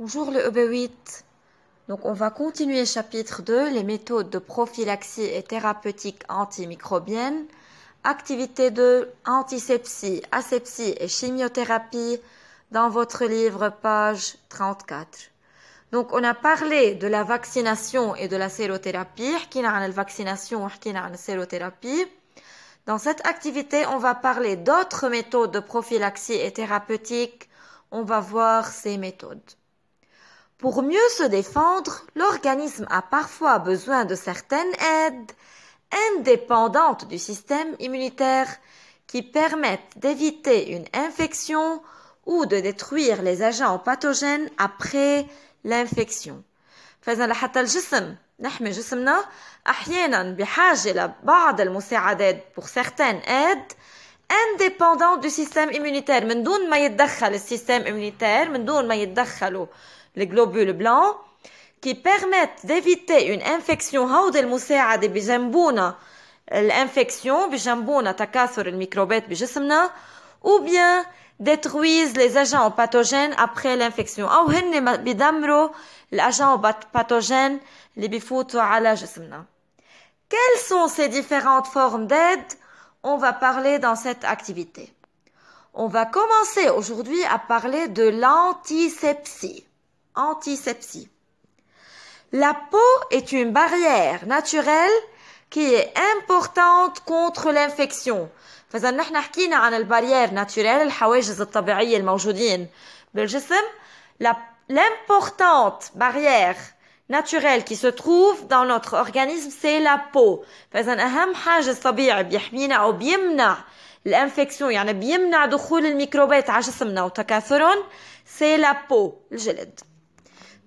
Bonjour le EB8. Donc on va continuer chapitre 2, les méthodes de prophylaxie et thérapeutique antimicrobienne. Activité 2, antisepsie, asepsie et chimiothérapie dans votre livre page 34. Donc on a parlé de la vaccination et de la sérothérapie, la vaccination la sérothérapie? Dans cette activité, on va parler d'autres méthodes de prophylaxie et thérapeutique. On va voir ces méthodes. Pour mieux se défendre, l'organisme a parfois besoin de certaines aides indépendantes du système immunitaire qui permettent d'éviter une infection ou de détruire les agents pathogènes après l'infection. فإذا حتى الجسم نحمي جسمنا أحيانا بحاجة لبعض المساعدات pour certaines aides indépendantes du système immunitaire من دون ما يتدخل السيستم immunitaire من دون ما يتدخلوا les globules blancs qui permettent d'éviter une infection هودي المساعدة بجنبونا الانفكسيون بجنبونا تكاثر الميكروبات بجسمنا ou bien détruisent les agents pathogènes après l'infection أو هن بيدمروا الأجents pathogènes اللي بيفوتوا على جسمنا Quelles sont ces différentes formes d'aide On va parler dans cette activité. On va commencer aujourd'hui à parler de l'antisepsie antisepsie. La peau est une barrière naturelle qui est importante contre l'infection. فإذا نحن حكينا عن البارير ناتوريل الحواجز الطبيعية الموجودين بالجسم l'importante barrière naturelle qui se trouve dans notre organisme c'est la peau فإذا أهم حاجز طبيعي بيحمينا أو بيمنع الانفكسيون يعني بيمنع دخول الميكروبات على جسمنا وتكاثرهم c'est la peau الجلد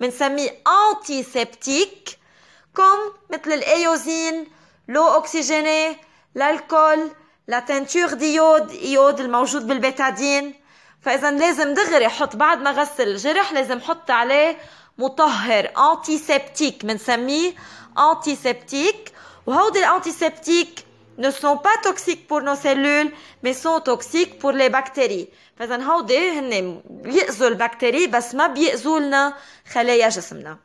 بنسميه antiseptique comme مثل ال éosine l'eau oxygénée l'alcool la teinture d'iode iode الموجود بالبيتادين. فإذا لازم دغري حط بعد ما غسل الجرح لازم حط عليه مطهر antiseptique بنسميه antiseptique وهودي ال antiseptiques ne sont pas toxiques pour nos cellules mais sont toxiques pour les bactéries فاذا هودي هن بيأذوا البكتيري بس ما بيأذوا لنا خلايا جسمنا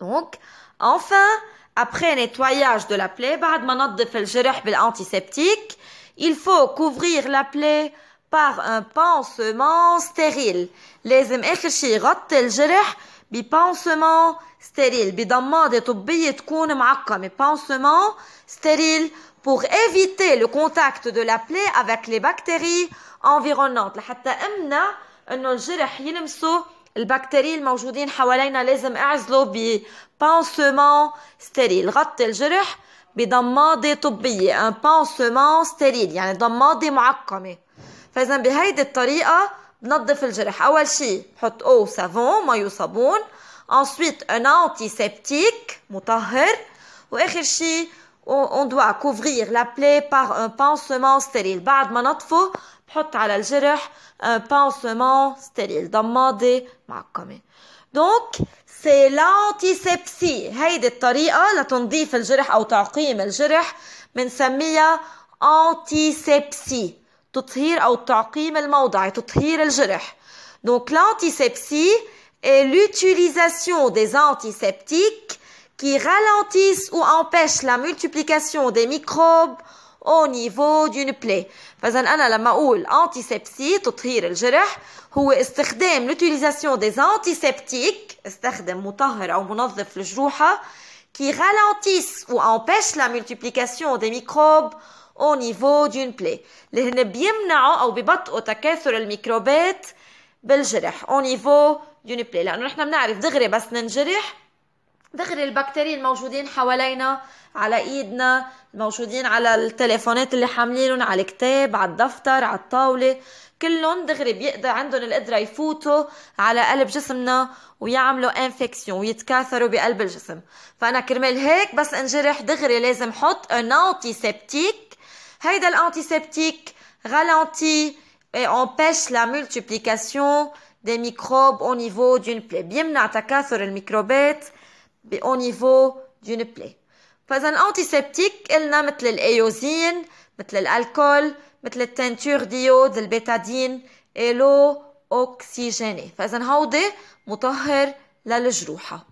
donc enfin après nettoyage de la plaie بعد ما نظف الجرح بالانتيسeptique il faut couvrir la plaie par un pansement stérile لازم اخر شيء غطي الجرح ببانسمان ستيريل. بضمادة طبية تكون معقمة. pansement stérile pour éviter le contact de la plaie avec les bactéries environnantes. لحتى أمنع أنه الجرح يلمسوا ال bactéries الموجودين حوالينا لازم اعزله ب pansement stérile. غطي الجرح بضمادة طبية. un pansement stérile يعني ضمادة معقمة. فاذا بهيدي الطريقة بنظف الجرح. أول شيء بحط eau savon مي وصابون ensuite un antiseptique مطهر. وآخر شيء on doit couvrir la plaie par un pansement stérile. بعد ما نطفه بحط على الجرح un pansement stérile. ضمادة معقمة. Donc c'est l'antisepsie. هيدي الطريقة لتنظيف الجرح أو تعقيم الجرح بنسميها antisepsie. تطهير أو تعقيم الموضعي تطهير الجرح donc l'antisepsie est l'utilisation des antiseptiques qui ralentissent ou empêchent la multiplication des microbes au niveau d'une plaie فاذا أنا لما أقول antisepsie تطهير الجرح هو استخدام l'utilisation des antiseptiques استخدم مطهر أو منظف للجروحة qui ralentissent ou empêchent la multiplication des microbes au niveau d'une plaie. اللي هن بيمنعوا أو ببطئوا تكاثر الميكروبات بالجرح au niveau d'une plaie. لأنه نحن بنعرف دغري بس ننجرح دغري البكتيريا الموجودين حوالينا على إيدنا الموجودين على التليفونات اللي حاملينهم على الكتاب على الدفتر على الطاولة. كلهم دغري بيقدر عندهم القدرة يفوتوا على قلب جسمنا ويعملوا infection ويتكاثروا بقلب الجسم. فأنا كرمال هيك بس انجرح دغري لازم حط un antiseptique هيدا ال antiseptique ralentit et empêche la multiplication des microbes au niveau d'une بيمنع تكاثر الميكروبات au niveau d'une plaie. فإذا ال antiseptique قلنا مثل ال éosine مثل ال alcool مثل ال teinture d'iode البيتادين l'eau oxygénée فإذا هودي مطهر للجروحة